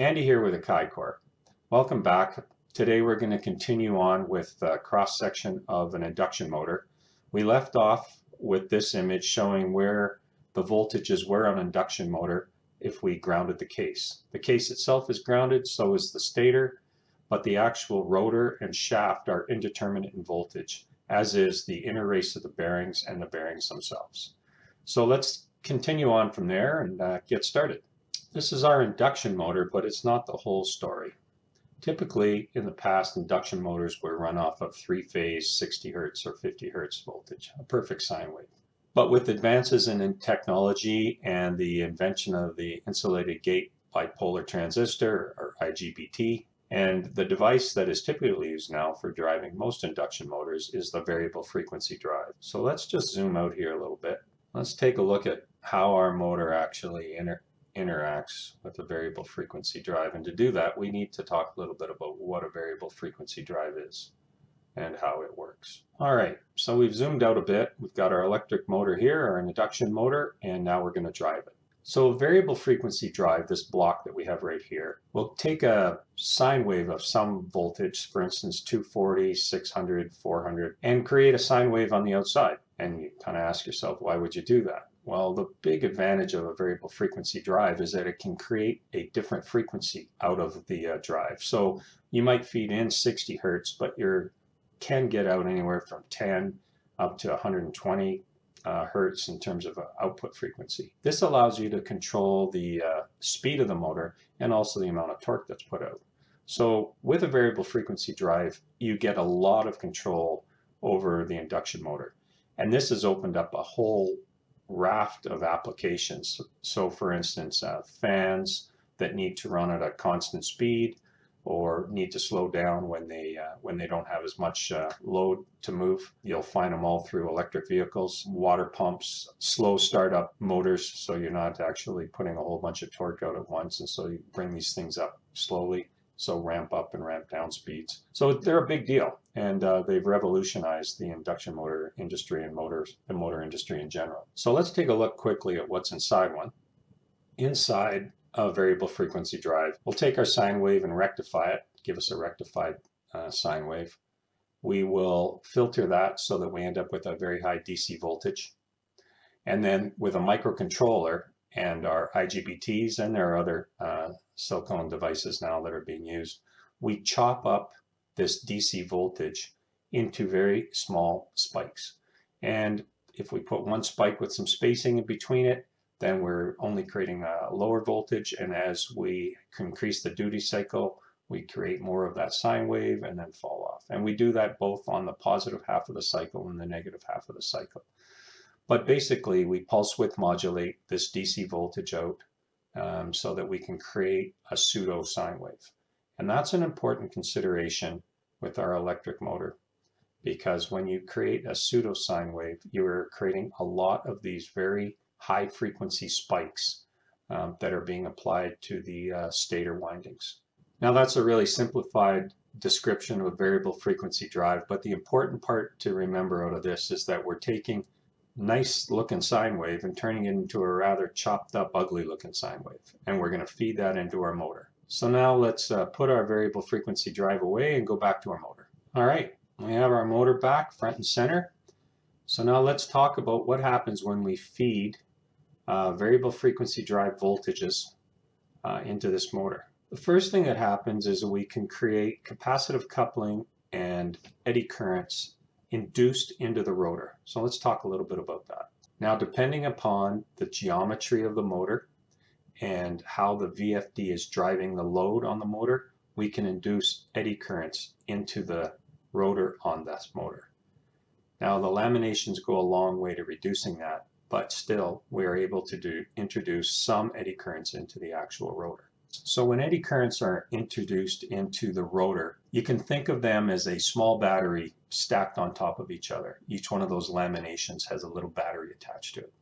Andy here with Aaki Corp. Welcome back. Today we're going to continue on with the cross section of an induction motor. We left off with this image showing where the voltages were on induction motor if we grounded the case. The case itself is grounded, so is the stator, but the actual rotor and shaft are indeterminate in voltage, as is the inner race of the bearings and the bearings themselves. So let's continue on from there and uh, get started. This is our induction motor, but it's not the whole story. Typically, in the past, induction motors were run off of three-phase 60 hertz or 50 hertz voltage, a perfect sine wave. But with advances in technology and the invention of the insulated gate bipolar transistor, or IGBT, and the device that is typically used now for driving most induction motors is the variable frequency drive. So let's just zoom out here a little bit. Let's take a look at how our motor actually inter interacts with a variable frequency drive. And to do that, we need to talk a little bit about what a variable frequency drive is and how it works. All right, so we've zoomed out a bit. We've got our electric motor here, our induction motor, and now we're going to drive it. So a variable frequency drive, this block that we have right here, will take a sine wave of some voltage, for instance 240, 600, 400, and create a sine wave on the outside. And you kind of ask yourself, why would you do that? Well, the big advantage of a variable frequency drive is that it can create a different frequency out of the uh, drive. So you might feed in 60 hertz, but you can get out anywhere from 10 up to 120 uh, hertz in terms of uh, output frequency. This allows you to control the uh, speed of the motor and also the amount of torque that's put out. So with a variable frequency drive, you get a lot of control over the induction motor. And this has opened up a whole raft of applications. So for instance, uh, fans that need to run at a constant speed or need to slow down when they uh, when they don't have as much uh, load to move. You'll find them all through electric vehicles, water pumps, slow startup motors, so you're not actually putting a whole bunch of torque out at once, and so you bring these things up slowly so ramp up and ramp down speeds. So they're a big deal, and uh, they've revolutionized the induction motor industry and motors, the motor industry in general. So let's take a look quickly at what's inside one. Inside a variable frequency drive, we'll take our sine wave and rectify it, give us a rectified uh, sine wave. We will filter that so that we end up with a very high DC voltage. And then with a microcontroller, and our IGBTs, and there are other uh, silicone devices now that are being used, we chop up this DC voltage into very small spikes. And if we put one spike with some spacing in between it, then we're only creating a lower voltage. And as we increase the duty cycle, we create more of that sine wave and then fall off. And we do that both on the positive half of the cycle and the negative half of the cycle. But basically, we pulse width modulate this DC voltage out um, so that we can create a pseudo sine wave. And that's an important consideration with our electric motor because when you create a pseudo sine wave, you're creating a lot of these very high frequency spikes um, that are being applied to the uh, stator windings. Now that's a really simplified description of a variable frequency drive, but the important part to remember out of this is that we're taking nice looking sine wave and turning it into a rather chopped up ugly looking sine wave and we're going to feed that into our motor. So now let's uh, put our variable frequency drive away and go back to our motor. All right, we have our motor back front and center. So now let's talk about what happens when we feed uh, variable frequency drive voltages uh, into this motor. The first thing that happens is we can create capacitive coupling and eddy currents induced into the rotor. So let's talk a little bit about that. Now, depending upon the geometry of the motor and how the VFD is driving the load on the motor, we can induce eddy currents into the rotor on this motor. Now, the laminations go a long way to reducing that, but still, we are able to do, introduce some eddy currents into the actual rotor. So when eddy currents are introduced into the rotor, you can think of them as a small battery stacked on top of each other. Each one of those laminations has a little battery attached to it.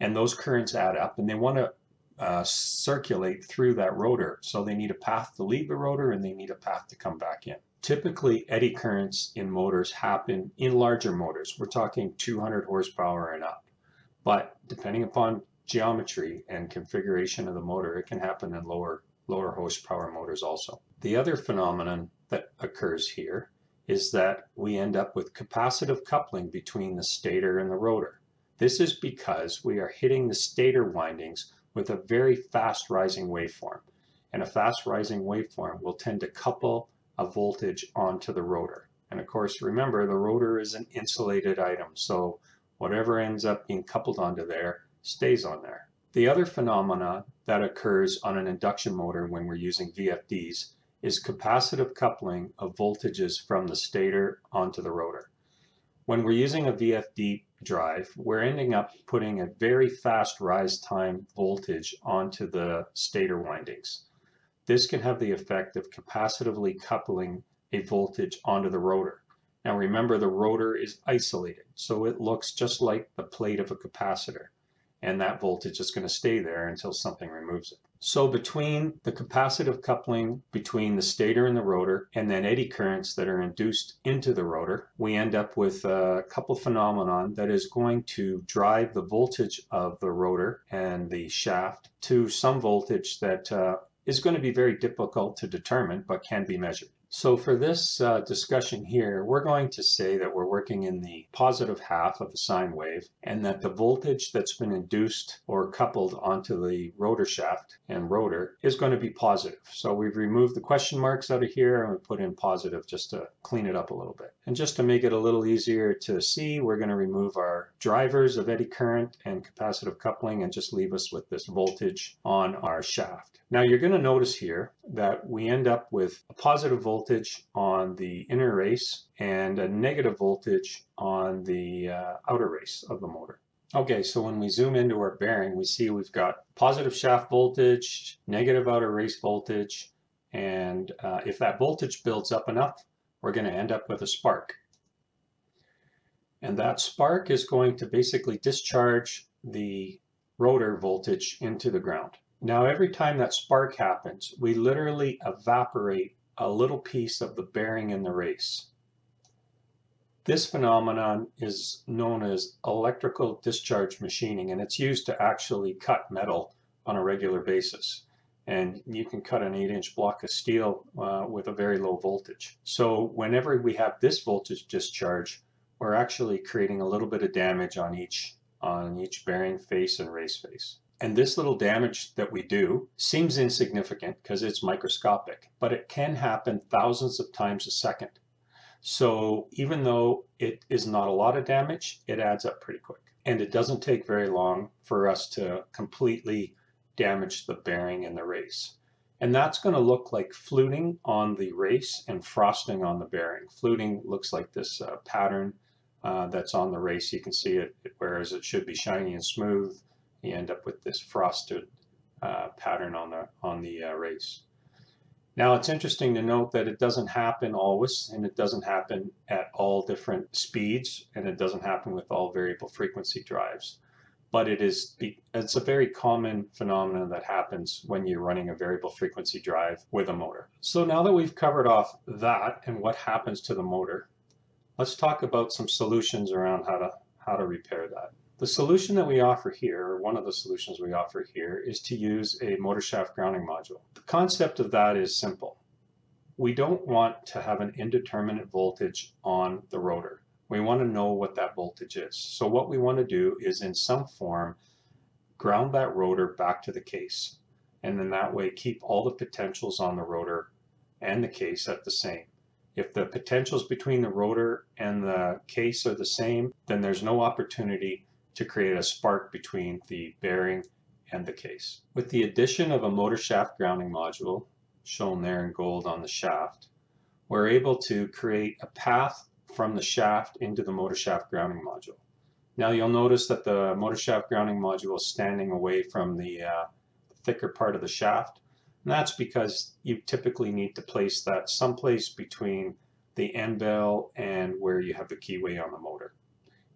And those currents add up and they want to uh, circulate through that rotor. So they need a path to leave the rotor and they need a path to come back in. Typically, eddy currents in motors happen in larger motors. We're talking 200 horsepower and up. But depending upon geometry and configuration of the motor, it can happen in lower lower horsepower motors also. The other phenomenon that occurs here is that we end up with capacitive coupling between the stator and the rotor. This is because we are hitting the stator windings with a very fast rising waveform. And a fast rising waveform will tend to couple a voltage onto the rotor. And of course, remember the rotor is an insulated item, so whatever ends up being coupled onto there stays on there. The other phenomena that occurs on an induction motor when we're using VFDs is capacitive coupling of voltages from the stator onto the rotor. When we're using a VFD drive, we're ending up putting a very fast rise time voltage onto the stator windings. This can have the effect of capacitively coupling a voltage onto the rotor. Now remember the rotor is isolated, so it looks just like the plate of a capacitor and that voltage is going to stay there until something removes it. So between the capacitive coupling between the stator and the rotor and then eddy currents that are induced into the rotor, we end up with a couple phenomenon that is going to drive the voltage of the rotor and the shaft to some voltage that uh, is going to be very difficult to determine but can be measured. So for this uh, discussion here, we're going to say that we're working in the positive half of the sine wave and that the voltage that's been induced or coupled onto the rotor shaft and rotor is going to be positive. So we've removed the question marks out of here and we put in positive just to clean it up a little bit. And just to make it a little easier to see, we're going to remove our drivers of eddy current and capacitive coupling and just leave us with this voltage on our shaft. Now you're going to notice here that we end up with a positive voltage on the inner race and a negative voltage on the uh, outer race of the motor. Okay, so when we zoom into our bearing, we see we've got positive shaft voltage, negative outer race voltage, and uh, if that voltage builds up enough, we're going to end up with a spark. And that spark is going to basically discharge the rotor voltage into the ground. Now every time that spark happens, we literally evaporate a little piece of the bearing in the race. This phenomenon is known as electrical discharge machining and it's used to actually cut metal on a regular basis. And you can cut an 8 inch block of steel uh, with a very low voltage. So whenever we have this voltage discharge, we're actually creating a little bit of damage on each, on each bearing face and race face. And this little damage that we do seems insignificant because it's microscopic, but it can happen thousands of times a second. So even though it is not a lot of damage, it adds up pretty quick. And it doesn't take very long for us to completely damage the bearing in the race. And that's going to look like fluting on the race and frosting on the bearing. Fluting looks like this uh, pattern uh, that's on the race. You can see it, whereas it should be shiny and smooth you end up with this frosted uh, pattern on the on the uh, race. Now it's interesting to note that it doesn't happen always and it doesn't happen at all different speeds and it doesn't happen with all variable frequency drives. But it is it's a very common phenomenon that happens when you're running a variable frequency drive with a motor. So now that we've covered off that and what happens to the motor, let's talk about some solutions around how to how to repair that. The solution that we offer here, or one of the solutions we offer here, is to use a motor shaft grounding module. The concept of that is simple. We don't want to have an indeterminate voltage on the rotor. We want to know what that voltage is. So what we want to do is in some form ground that rotor back to the case and then that way keep all the potentials on the rotor and the case at the same. If the potentials between the rotor and the case are the same, then there's no opportunity to create a spark between the bearing and the case. With the addition of a motor shaft grounding module, shown there in gold on the shaft, we're able to create a path from the shaft into the motor shaft grounding module. Now you'll notice that the motor shaft grounding module is standing away from the uh, thicker part of the shaft. And that's because you typically need to place that someplace between the end bell and where you have the keyway on the motor.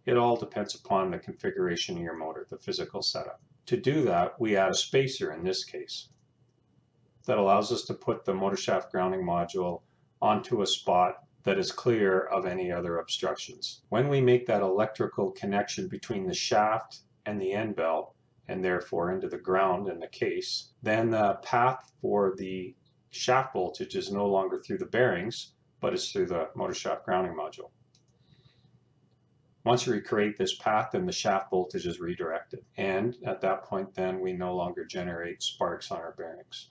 It all depends upon the configuration of your motor, the physical setup. To do that, we add a spacer in this case that allows us to put the motor shaft grounding module onto a spot that is clear of any other obstructions. When we make that electrical connection between the shaft and the end bell, and therefore into the ground in the case, then the path for the shaft voltage is no longer through the bearings, but it's through the motor shaft grounding module. Once you recreate this path, then the shaft voltage is redirected. And at that point, then we no longer generate sparks on our bearings.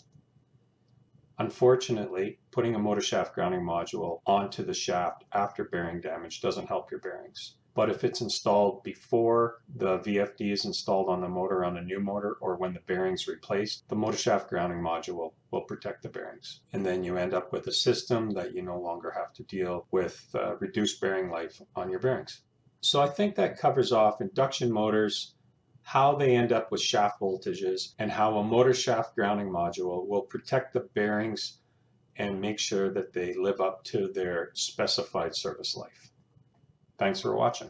Unfortunately, putting a motor shaft grounding module onto the shaft after bearing damage doesn't help your bearings. But if it's installed before the VFD is installed on the motor on a new motor or when the bearing's replaced, the motor shaft grounding module will protect the bearings. And then you end up with a system that you no longer have to deal with uh, reduced bearing life on your bearings. So I think that covers off induction motors, how they end up with shaft voltages, and how a motor shaft grounding module will protect the bearings and make sure that they live up to their specified service life. Thanks for watching.